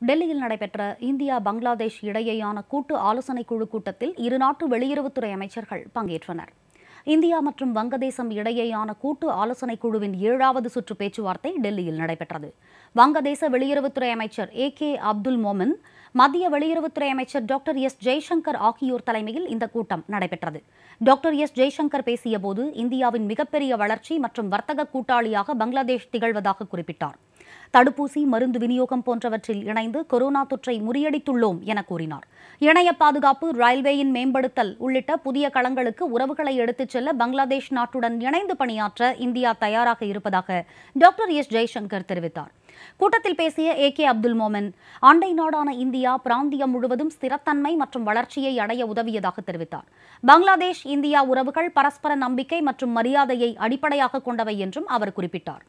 டெல்லியில் நடைபெற்ற இந்தியா பங்களாதேஷ் இடையேயான கூட்டு ஆலோசனைக் குழு கூட்டத்தில் இருநாட்டு வெளியுறவுத்துறை அமைச்சர்கள் பங்கேற்றனர். இந்தியா மற்றும் வங்கதேசம் இடையேயான கூட்டு ஆலோசனைக் குழுவின் ஏழாவது சுற்று பேச்சுவார்த்தை டெல்லியில் நடைபெற்றது. வங்கதேச வெளியுறவுத்துறை அமைச்சர் ஏ கே அப்துல் மோமன் மத்திய வெளியுறவுத்துறை அமைச்சர் டாக்டர் எஸ் ஜெய்சங்கர் ஆகியோர் தலைமையில் இந்த கூட்டம் நடைபெற்றது. டாக்டர் எஸ் ஜெய்சங்கர் பேசியபோது இந்தியாவின் மிகப்பெரிய வளர்ச்சி மற்றும் வர்த்தக கூட்டாளியாக பங்களாதேஷ் திகழ்வதாக குறிப்பிட்டார். தடுப்பூசி மருந்து விநியோகம் போன்றவற்றில் இணைந்து கொரோனா தொற்றை முறியடித்துள்ளோம் என கூறினார். இணைய பாதுகாப்பு ரயில்வேயின் மேம்படுத்தல் உள்ளிட்ட புதிய களங்களுக்கு உறவுகளை எடுத்துச் செல்ல பங்களாதேஷ் நாட்டுடன் இணைந்து பணியாற்ற இந்தியா தயாராக இருப்பதாக டாக்டர் எஸ். ஜெய்சங்கர் தெரிவித்தார். கூட்டத்தில் பேசிய ஏ. கே. அப்துல் மோமன் அண்டை நாடான இந்தியா பிராந்தியம் முழுவதும் ஸ்திரத்தன்மை மற்றும் வளர்ச்சியை அடைய உதவியதாக தெரிவித்தார். பங்களாதேஷ் இந்தியா உறவுகள் பரஸ்பர நம்பிக்கை மற்றும் மரியாதையை அடிப்படையாக கொண்டவை என்றும் அவர் குறிப்பிட்டார்.